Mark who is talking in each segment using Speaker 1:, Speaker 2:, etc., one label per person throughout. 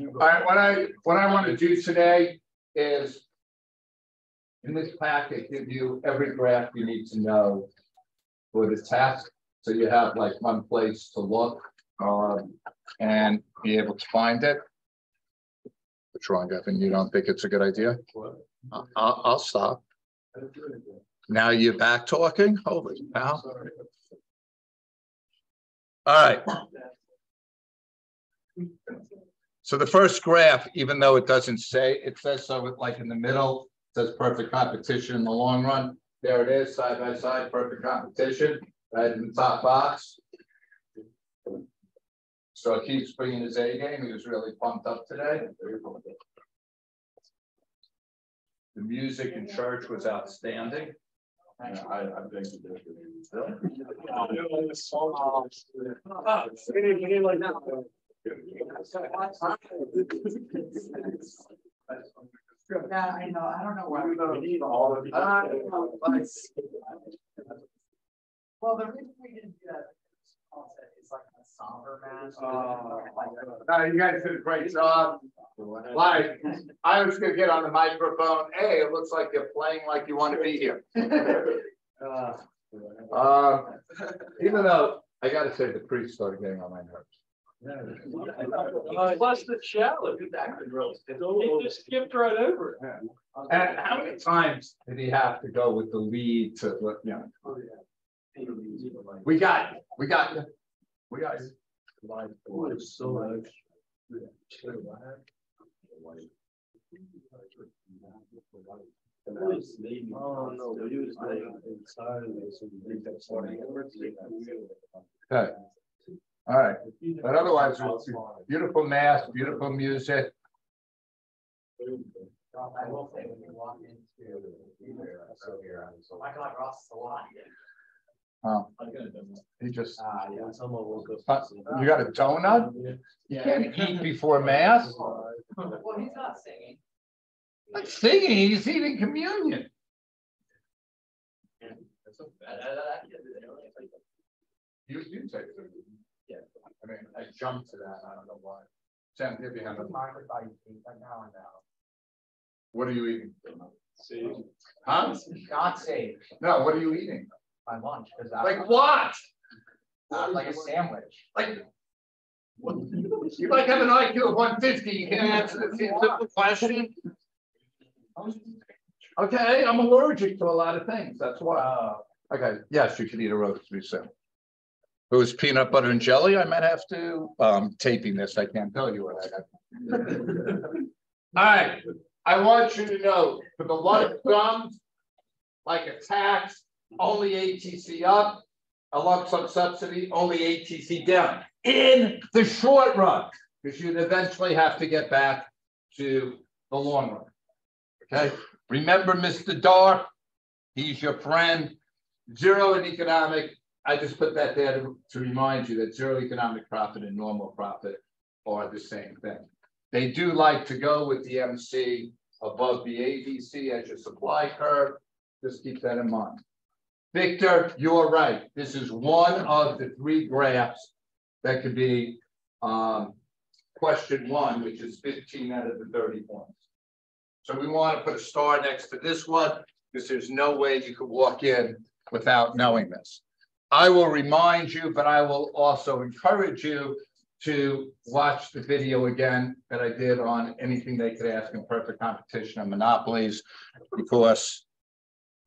Speaker 1: All right, what I, what I want to do today is. In this packet, give you every graph you need to know. For the task, so you have like one place to look, um, and be able to find it. What's wrong, Evan? You don't think it's a good idea? I- I'll, I'll stop. Now you're back talking? Holy cow. All right. So the first graph, even though it doesn't say, it says so like in the middle, says perfect competition in the long run. There it is, side by side, perfect competition, right in the top box. So it keeps bringing his A game. He was really pumped up today. The music in church was outstanding. I, I think.
Speaker 2: Yeah, I know, I don't know why we
Speaker 3: don't need all of
Speaker 2: I don't know, but- Well, the reason we didn't do that. It's like a somber match.
Speaker 1: No, you guys did a great job. Like, I was gonna get on the microphone. Hey, it looks like you're playing like you want to be here. Uh, even though I gotta say the priest started getting on my nerves.
Speaker 3: Plus the shallow, he just skipped right over it.
Speaker 1: And how many times did he have to go with the lead to, you know? We got, we got, you. we got. you.
Speaker 3: So much. Oh, no, but he was like inside of this and he kept starting.
Speaker 1: Okay. All right, but otherwise, it's beautiful mass, beautiful music.
Speaker 2: I will say when you walk into. Michael Ross is a lot.
Speaker 1: Oh, he just,
Speaker 3: Ah, yeah, someone woke
Speaker 1: Uh, you got a donut? You can't eat before mass.
Speaker 2: Well, he's not singing.
Speaker 1: Like singing, he's eating communion. You, you take it.
Speaker 2: Yeah.
Speaker 1: I mean, I jumped to that, I don't know why. Sam, give you hand. What are you eating? Huh?
Speaker 2: God save
Speaker 1: No, what are you eating?
Speaker 2: my lunch, because I.
Speaker 1: Like what?
Speaker 2: Uh, Like a sandwich.
Speaker 1: Like. You like have an IQ of one fifty, you can't answer the simple question? Okay, I'm allergic to a lot of things, that's why.
Speaker 2: Uh,
Speaker 1: Okay, yes, you can eat a roast beef sandwich. It was peanut butter and jelly, I might have to, um, taping this, I can't tell you what I got. All right, I want you to know, for the lump sum, like a tax, only ATC up, a lump sum subsidy, only ATC down, in the short run, because you'd eventually have to get back to the long run. Okay, remember Mr. Dar, he's your friend, zero in economic, I just put that there to, to remind you that zero economic profit and normal profit are the same thing. They do like to go with the MC above the AVC as your supply curve. Just keep that in mind. Victor, you're right. This is one of the three graphs that could be um, question one, which is 15 out of the 30 points. So we want to put a star next to this one because there's no way you could walk in without knowing this. I will remind you, but I will also encourage you to watch the video again that I did on anything they could ask in perfect competition and monopolies, because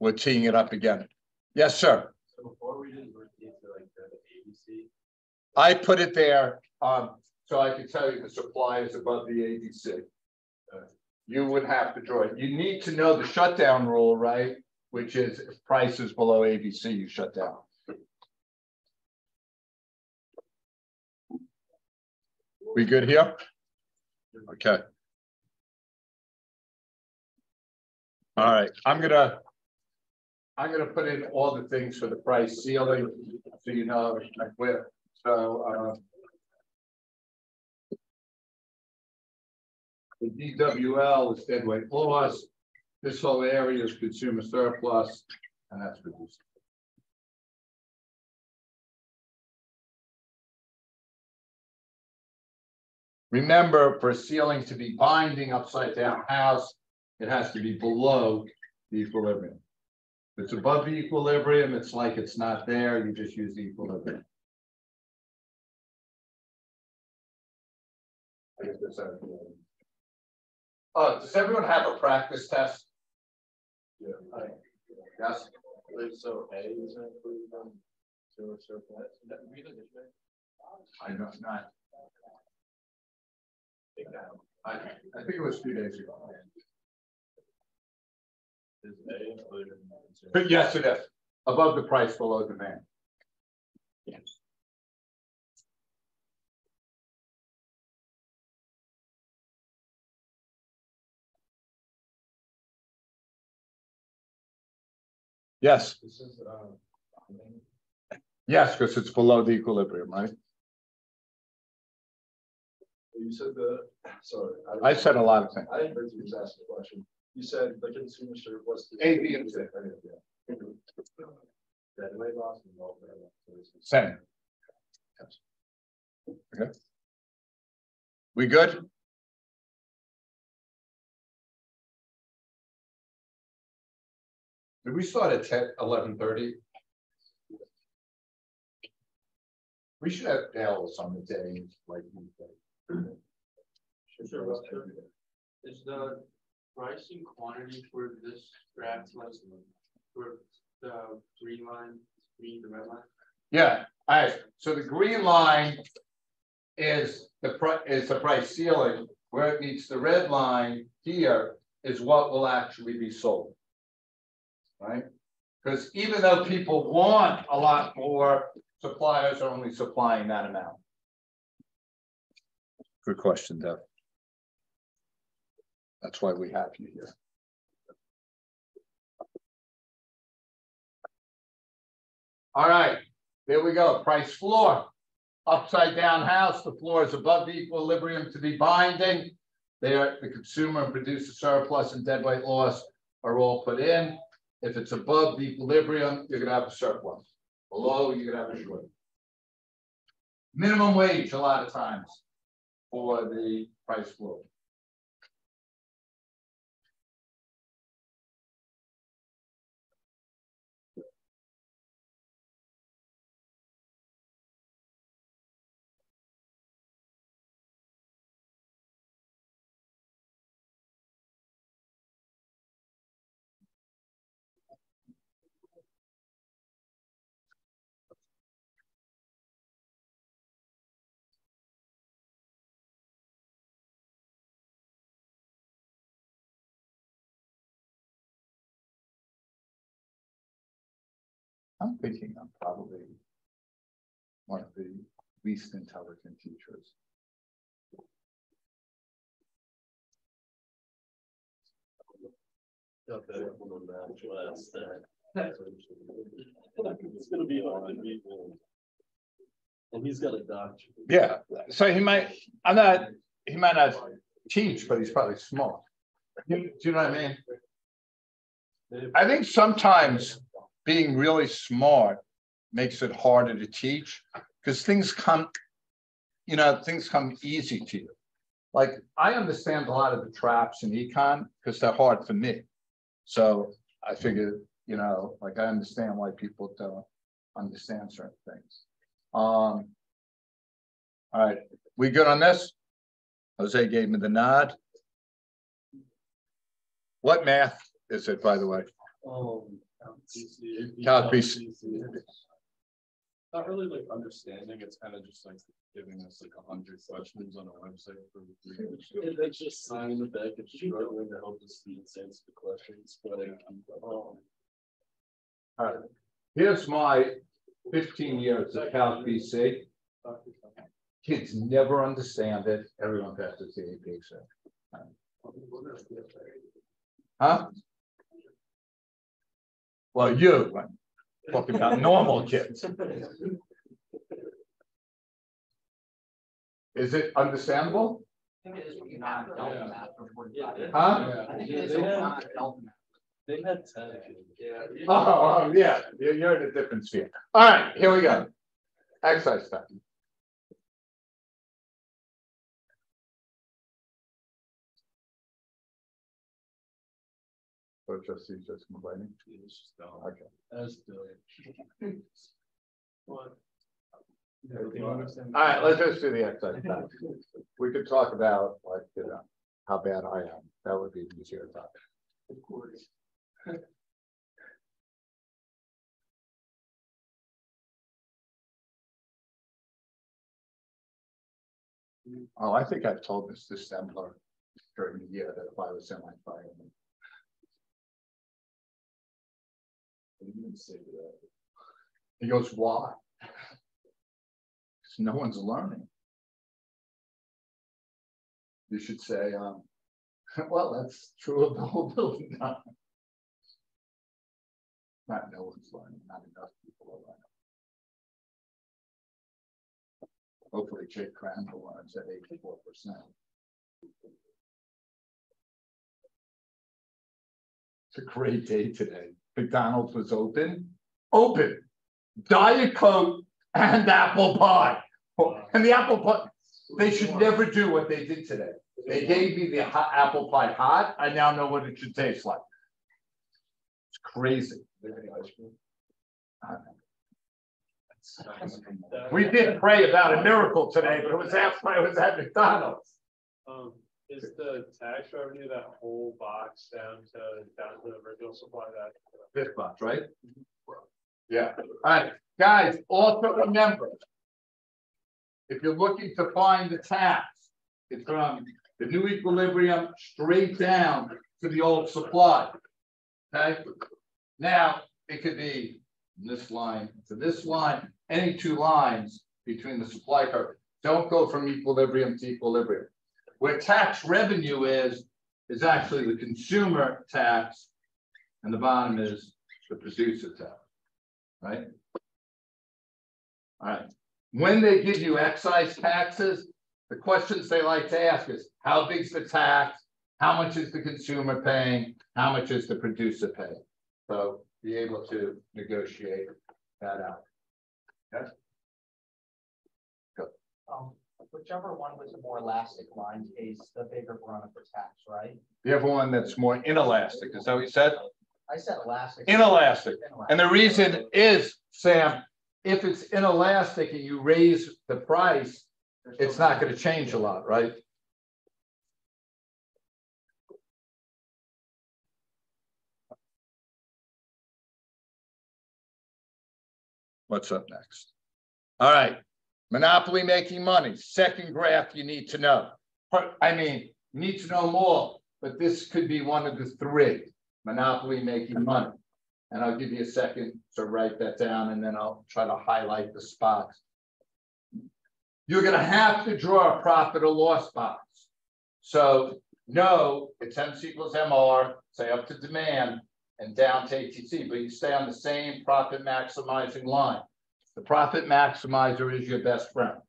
Speaker 1: we're teeing it up again. Yes, sir.
Speaker 3: So before we did work into like the AVC.
Speaker 1: I put it there, um, so I can tell you the supply is above the AVC. You would have to draw it. You need to know the shutdown rule, right? Which is if price is below AVC, you shut down. We good here? Okay. All right, I'm gonna. I'm gonna put in all the things for the price ceiling, so you know, like where, so, uh. The DWL is deadweight loss, this whole area is consumer surplus, and that's reduced. Remember, for a ceiling to be binding upside down house, it has to be below the equilibrium. If it's above the equilibrium, it's like it's not there, you just use the equilibrium. I guess that's how it goes. Uh, does everyone have a practice test?
Speaker 2: Yeah.
Speaker 1: Yes,
Speaker 2: So A is included on.
Speaker 1: I know, not. I, I think it was two days ago.
Speaker 2: Is A included? in sewer?
Speaker 1: But yes, it is, above the price, below demand. Yes,
Speaker 2: This is, um,
Speaker 1: yes, because it's below the equilibrium, right?
Speaker 2: You said the, sorry.
Speaker 1: I said a lot of things.
Speaker 2: I didn't hear you ask the question. You said the consumer surplus.
Speaker 1: A, B, and C.
Speaker 2: Yeah. That way lost and welfare.
Speaker 1: Same. Okay. We good? Did we start at ten, eleven thirty? We should have Dallas on the day, like.
Speaker 3: Is the pricing quantity for this graph for the green line, green, the red line?
Speaker 1: Yeah, all right, so the green line. Is the price, is the price ceiling, where it meets the red line here is what will actually be sold. Right? Because even though people want a lot more, suppliers are only supplying that amount. Good question, Deb. That's why we have you here. All right, there we go, price floor. Upside down house, the floor is above the equilibrium to be binding. There, the consumer and producer surplus and deadweight loss are all put in. If it's above the equilibrium, you're gonna have a surplus. Below, you're gonna have a short. Minimum wage a lot of times for the price floor. I'm thinking I'm probably one of the least intelligent teachers.
Speaker 2: It's gonna be hard to beat. And he's got a doctorate.
Speaker 1: Yeah, so he might, I'm not, he might not teach, but he's probably smart. Do you know what I mean? I think sometimes being really smart makes it harder to teach, because things come, you know, things come easy to you. Like, I understand a lot of the traps in econ, because they're hard for me. So I figure, you know, like I understand why people don't understand certain things. Um. All right, we good on this? Jose gave me the nod. What math is it, by the way?
Speaker 2: Um.
Speaker 1: BC.
Speaker 2: Not really like understanding, it's kind of just like giving us like a hundred questions on a website for. three. And that's just signing the back, it's struggling to help the students answer the questions, but um.
Speaker 1: All right, here's my fifteen years of Calc BC. Kids never understand it, everyone passes the AP exam. Huh? Well, you, I'm talking about normal kids. Is it understandable?
Speaker 4: I think it is what you not Delta math for forty-five.
Speaker 1: Huh?
Speaker 4: I think it is what you not Delta math.
Speaker 2: They had ten.
Speaker 3: Yeah.
Speaker 1: Oh, oh, yeah, you're, you're in a different sphere. All right, here we go. Exercise time. Or just he's just complaining?
Speaker 2: It's just dumb.
Speaker 1: Okay.
Speaker 2: That's dumb. What?
Speaker 1: All right, let's just do the excise tax. We could talk about like, you know, how bad I am. That would be an easier topic.
Speaker 3: Of course.
Speaker 1: Oh, I think I've told this to Stemler during the year that if I was semi-fireman. He goes, Why? Because no one's learning. You should say, um, well, that's true of the whole building. Not no one's learning, not enough people are learning. Hopefully Jake Crandall learns at eighty-four percent. It's a great day today. McDonald's was open, open. Diet Coke and apple pie. And the apple pie, they should never do what they did today. They gave me the hot apple pie hot. I now know what it should taste like. It's crazy. We did pray about a miracle today, but it was after I was at McDonald's.
Speaker 5: Um, Is the tax revenue that whole box down to, down to the original supply that?
Speaker 1: Fifth box, right? Mm-hmm. Yeah, all right, guys, also remember. If you're looking to find the tax, it's from the new equilibrium straight down to the old supply. Okay, now, it could be this line to this line, any two lines between the supply curve. Don't go from equilibrium to equilibrium. Where tax revenue is, is actually the consumer tax. And the bottom is the producer tax, right? All right, when they give you excise taxes, the questions they like to ask is, how big's the tax? How much is the consumer paying? How much is the producer paying? So be able to negotiate that out.
Speaker 4: Um, whichever one was the more elastic line is the bigger for tax, right?
Speaker 1: The other one that's more inelastic, is that what you said?
Speaker 4: I said elastic.
Speaker 1: Inelastic.
Speaker 4: Inelastic.
Speaker 1: And the reason is, Sam, if it's inelastic and you raise the price, it's not gonna change a lot, right? What's up next? All right, monopoly making money, second graph you need to know. I mean, you need to know more, but this could be one of the three, monopoly making money. And I'll give you a second to write that down and then I'll try to highlight the spots. You're gonna have to draw a profit or loss box. So no, it's MC equals MR, say up to demand and down to ATC, but you stay on the same profit maximizing line. The profit maximizer is your best friend.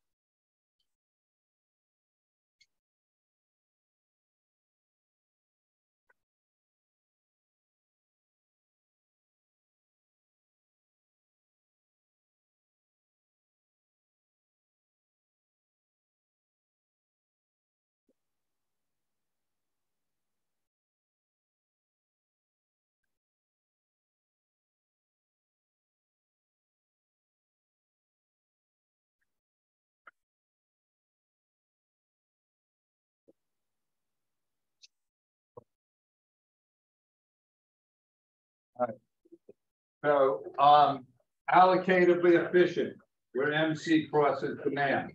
Speaker 1: So, um, allocatively efficient, where MC crosses demand.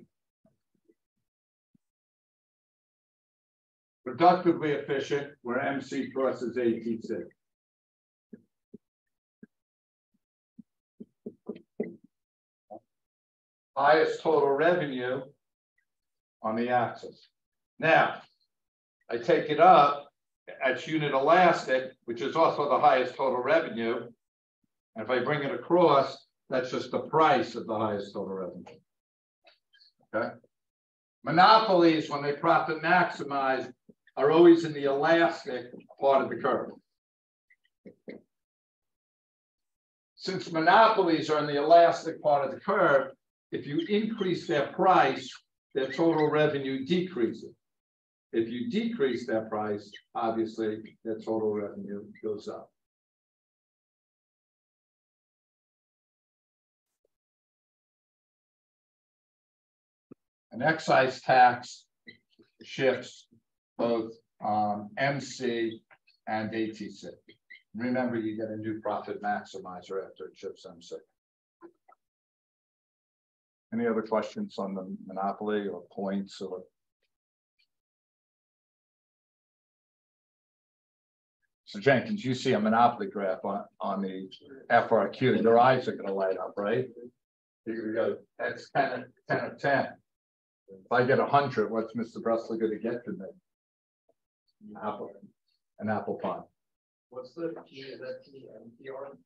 Speaker 1: Productively efficient, where MC crosses ATC. Highest total revenue on the axis. Now, I take it up at unit elastic, which is also the highest total revenue. And if I bring it across, that's just the price of the highest total revenue. Okay. Monopolies, when they profit maximize, are always in the elastic part of the curve. Since monopolies are in the elastic part of the curve, if you increase their price, their total revenue decreases. If you decrease their price, obviously, their total revenue goes up. An excise tax shifts both um MC and ATC. Remember, you get a new profit maximizer after it shifts MC. Any other questions on the monopoly or points or? So Jenkins, you see a monopoly graph on, on the FRQ, your eyes are gonna light up, right? You go, that's ten, of- ten of ten. If I get a hundred, what's Mr. Bressler gonna get from me? An Apple, an apple pie.
Speaker 4: What's the P, is that P M T R?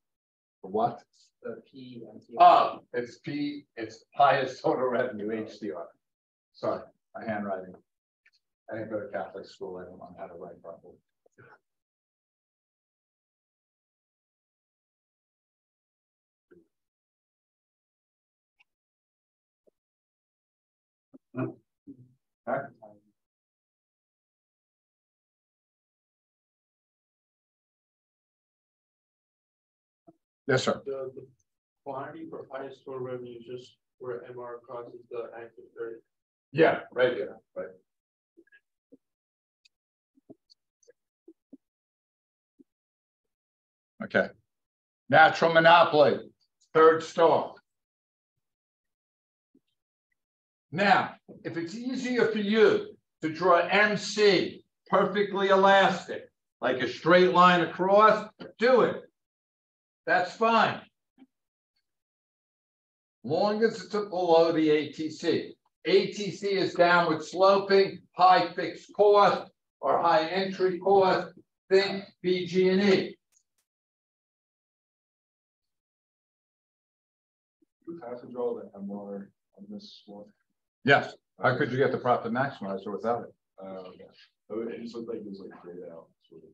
Speaker 1: For what?
Speaker 4: The P M T
Speaker 1: Oh, it's P, it's highest total revenue, HTR. Sorry, my handwriting. I didn't go to Catholic school, I don't know how to write properly. Yes, sir.
Speaker 3: The, the quantity for highest store revenue just where MR crosses the active thirty.
Speaker 1: Yeah, right here, right. Okay. Natural monopoly, third store. Now, if it's easier for you to draw MC perfectly elastic, like a straight line across, do it. That's fine. Long as it's below the ATC. ATC is downward sloping, high fixed cost or high entry cost, think BG&E.
Speaker 2: You have to draw the MR on this one.
Speaker 1: Yes, how could you get the profit maximizer without it?
Speaker 2: Uh. Oh, it just looked like it was like grayed out. sort of.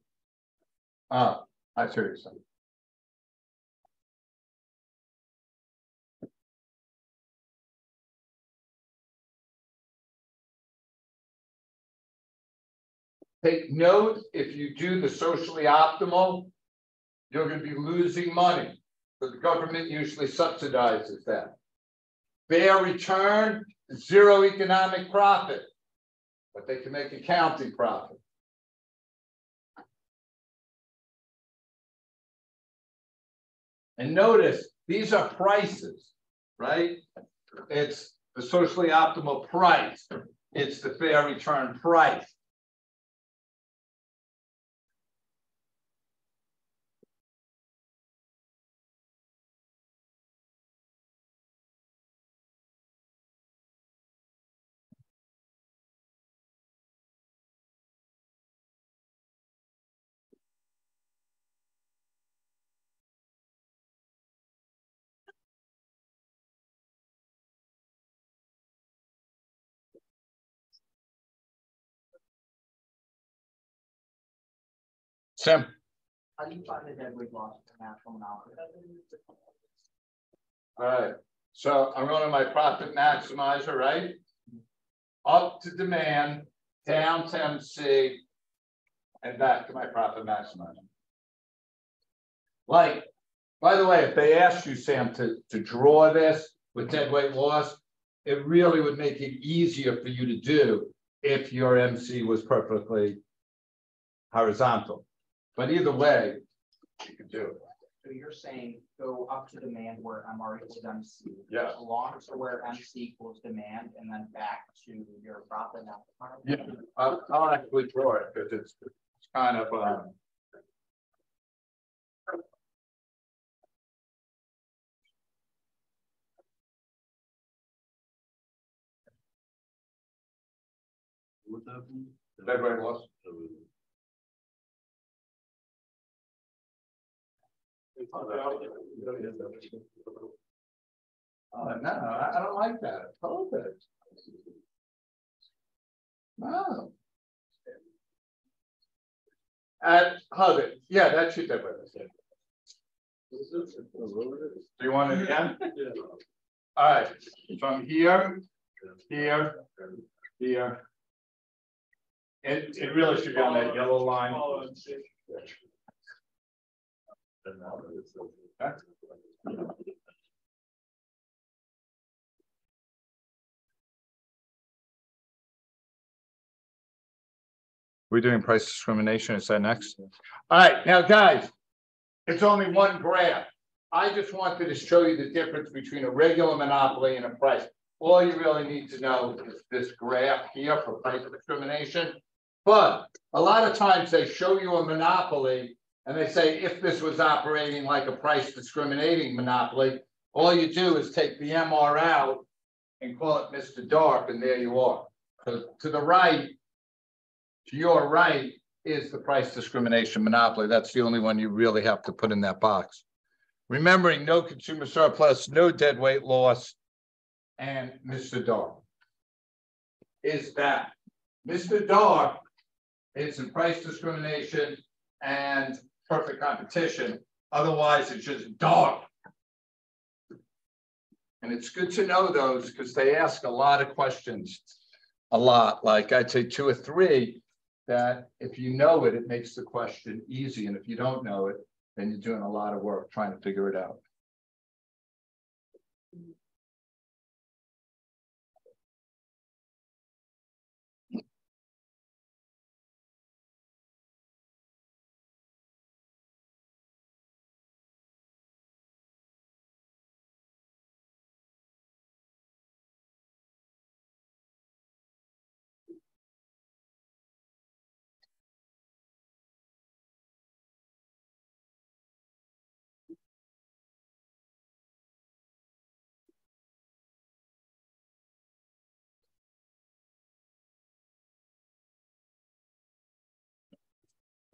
Speaker 1: Ah, I see what you're saying. Take note, if you do the socially optimal, you're gonna be losing money, but the government usually subsidizes that. Fair return, zero economic profit, but they can make accounting profit. And notice, these are prices, right? It's the socially optimal price. It's the fair return price. Sim,
Speaker 4: How do you find the dead weight loss for natural monopoly?
Speaker 1: all right, so I'm going to my profit maximizer, right? Up to demand, down to MC, and back to my profit maximizer. Like, by the way, if they asked you, Sam, to, to draw this with dead weight loss, it really would make it easier for you to do if your MC was perfectly horizontal. But either way, you can do it.
Speaker 4: So you're saying go up to demand where MR equals MC.
Speaker 1: Yeah.
Speaker 4: Along to where MC equals demand and then back to your profit now.
Speaker 1: Yeah. I'll, I'll actually draw it because it's it's kind of, um.
Speaker 2: What happened?
Speaker 1: Dead weight loss. Oh, no, I, I don't like that. Perfect. No. At Hubbard, yeah, that should weight loss. Do you want it again? All right, from here, here, here, It, it really should be on that yellow line.
Speaker 5: Follow MC.
Speaker 1: We're doing price discrimination, is that next? All right, now, guys, it's only one graph. I just wanted to show you the difference between a regular monopoly and a price. All you really need to know is this graph here for price discrimination. But a lot of times they show you a monopoly and they say if this was operating like a price discriminating monopoly, all you do is take the MR out and call it Mr. Dark, and there you are. So to the right, to your right is the price discrimination monopoly. That's the only one you really have to put in that box. Remembering no consumer surplus, no dead weight loss, and Mr. Dark. Is that Mr. Dark is in price discrimination and perfect competition. Otherwise, it's just dark. And it's good to know those because they ask a lot of questions. A lot, like I'd say two or three, that if you know it, it makes the question easy. And if you don't know it, then you're doing a lot of work trying to figure it out.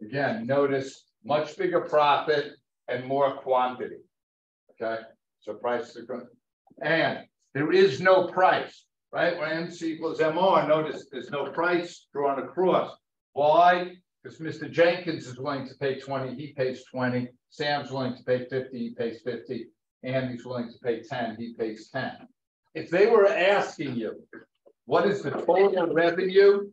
Speaker 1: Again, notice much bigger profit and more quantity. Okay, so prices are going, and there is no price, right? When MC equals MR, notice there's no price drawn across. Why? Because Mr. Jenkins is willing to pay 20, he pays 20. Sam's willing to pay 50, he pays 50. Andy's willing to pay 10, he pays 10. If they were asking you, what is the total revenue?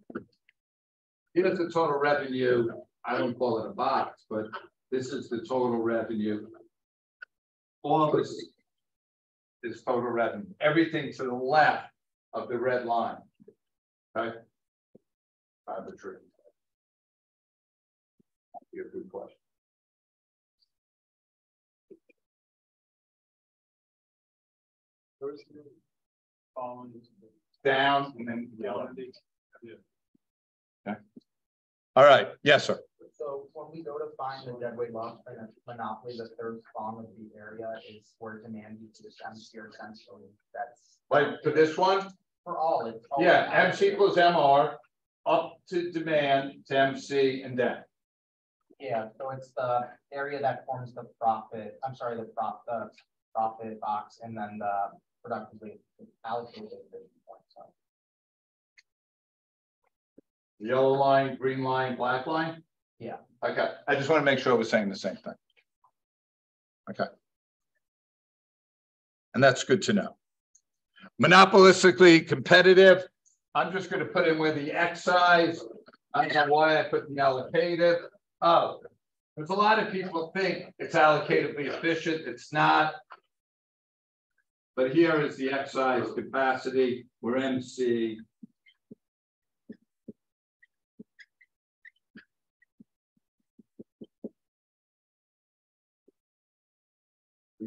Speaker 1: Here's the total revenue I don't call it a box, but this is the total revenue. All this is total revenue, everything to the left of the red line. Okay. Arbitrary. A good question. Down and then
Speaker 5: Yellow.
Speaker 1: yellow. All right, yes, sir.
Speaker 4: So when we go to find the deadweight loss monopoly, the third column of the area is where demand equals MC or essentially that's
Speaker 1: Like for this one,
Speaker 4: for all. it's all
Speaker 1: yeah. MC equals MR, up to demand to MC and then.
Speaker 4: Yeah, so it's the area that forms the profit, I'm sorry, the prop, the profit box and then the productively allocated. division point, so.
Speaker 1: Yellow line, green line, black line?
Speaker 4: Yeah.
Speaker 1: Okay, I just want to make sure we're saying the same thing. Okay. And that's good to know. Monopolistically competitive, I'm just going to put in where the excise, I don't know why I put the allocative. Oh, there's a lot of people think it's allocatively efficient, it's not. But here is the X excess capacity, where MC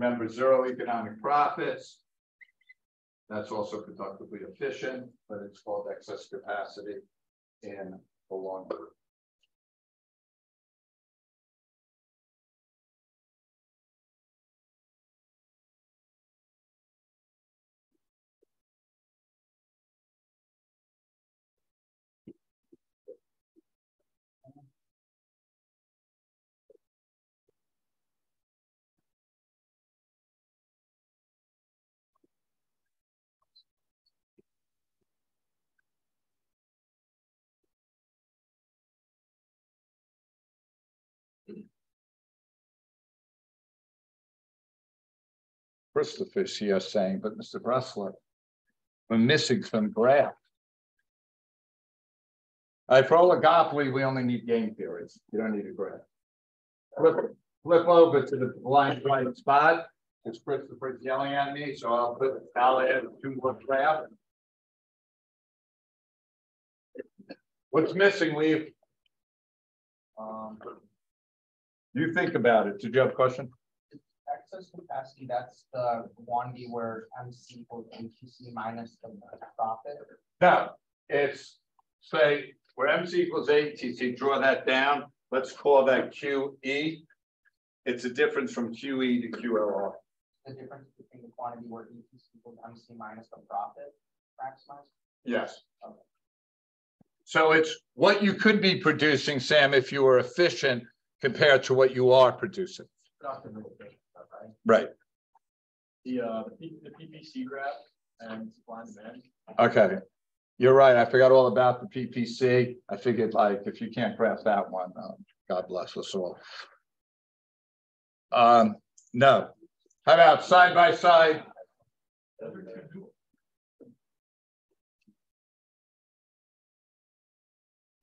Speaker 1: Remember, zero economic profits. That's also productively efficient, but it's called excess capacity in the long term. Christopher's here saying, but Mr. Bressler, we're missing some graph. right, for oligopoly, we only need game theories. You don't need a graph. Flip, flip over to the blind right spot. It's Christopher's yelling at me, so I'll put, I'll add two more graphs. What's missing, Lee?
Speaker 4: Um,
Speaker 1: You think about it. Did you have a question?
Speaker 4: Excess capacity, that's the quantity where MC equals ATC minus the profit.
Speaker 1: No, it's say where MC equals ATC, draw that down. Let's call that QE. It's a difference from QE to QLR.
Speaker 4: The difference between the quantity where ATC equals MC minus the profit maximized.
Speaker 1: Yes. Okay. So it's what you could be producing, Sam, if you were efficient compared to what you are producing.
Speaker 4: Productive rate, right?
Speaker 1: Right.
Speaker 2: The, uh, the P- the PPC graph and supply and demand.
Speaker 1: Okay. You're right. I forgot all about the PPC. I figured like if you can't graph that one, um, God bless us all. Um, no. How about side by side?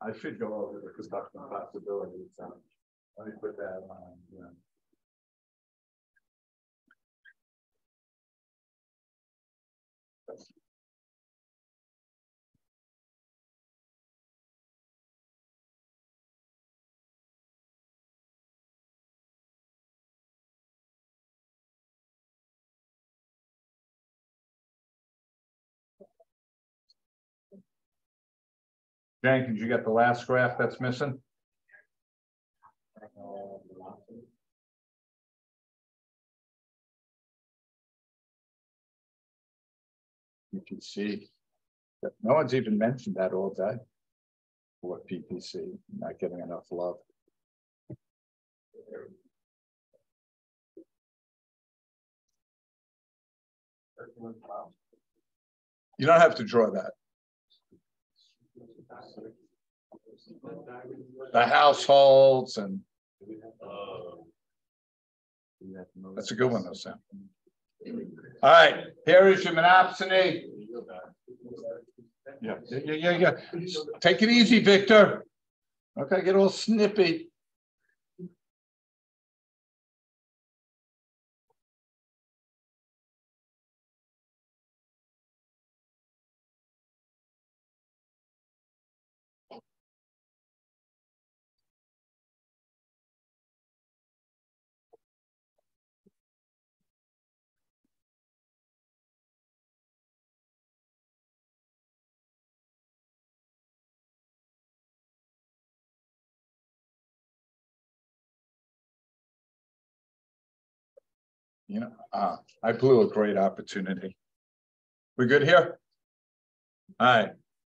Speaker 1: I should go over the construction possibilities. um, Let me put that on. yeah. Jenkins, you got the last graph that's missing? You can see. that No one's even mentioned that all day. What PPC, not getting enough love. You don't have to draw that. The households and that's a good one though, Sam. All right, here is your monopsony. Yeah, yeah, yeah, yeah. Take it easy, Victor. Okay, get all snippy. You know, uh, I blew a great opportunity. We good here? All right,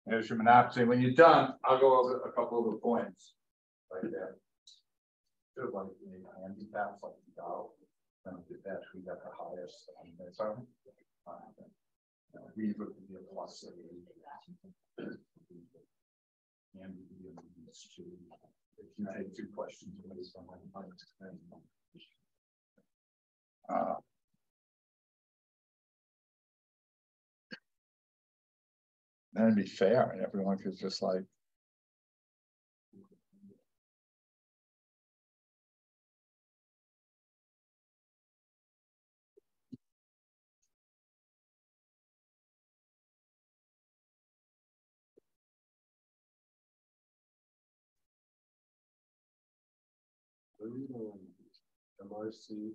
Speaker 1: there's your monopsony. When you're done, I'll go over a couple of the points. Right there. Should have like made handicaps like the that, we got the highest on this. um, uh, We would be a plus. of. And we would be a two. If you take two questions away from one, Uh, That'd be fair, and everyone could just like.
Speaker 2: MRC.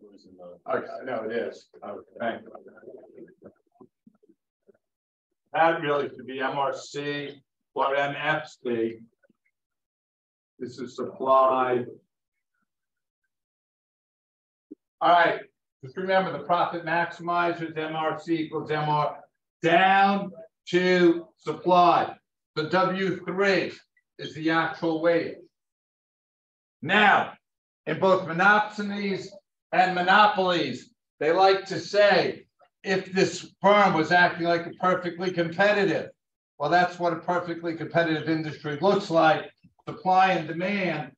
Speaker 2: was in the-
Speaker 1: Okay, no, it is. Okay, thank you. That really should be MRC or MFC. This is supply. All right, just remember the profit maximizers, MRC equals MR down to supply. The W three is the actual weight. Now, in both monopsonies and monopolies, they like to say, if this firm was acting like a perfectly competitive. Well, that's what a perfectly competitive industry looks like, supply and demand.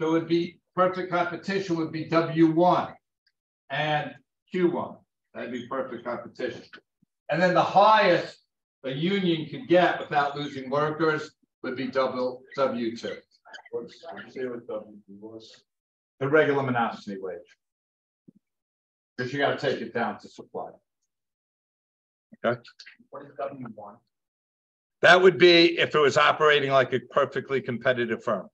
Speaker 1: So it would be perfect competition would be W1 and Q1. That'd be perfect competition. And then the highest a union could get without losing workers would be double W two,
Speaker 2: What's, what's the with W was?
Speaker 1: The regular monopsony wage. Because you gotta take it down to supply. Okay.
Speaker 4: What is W one?
Speaker 1: That would be if it was operating like a perfectly competitive firm.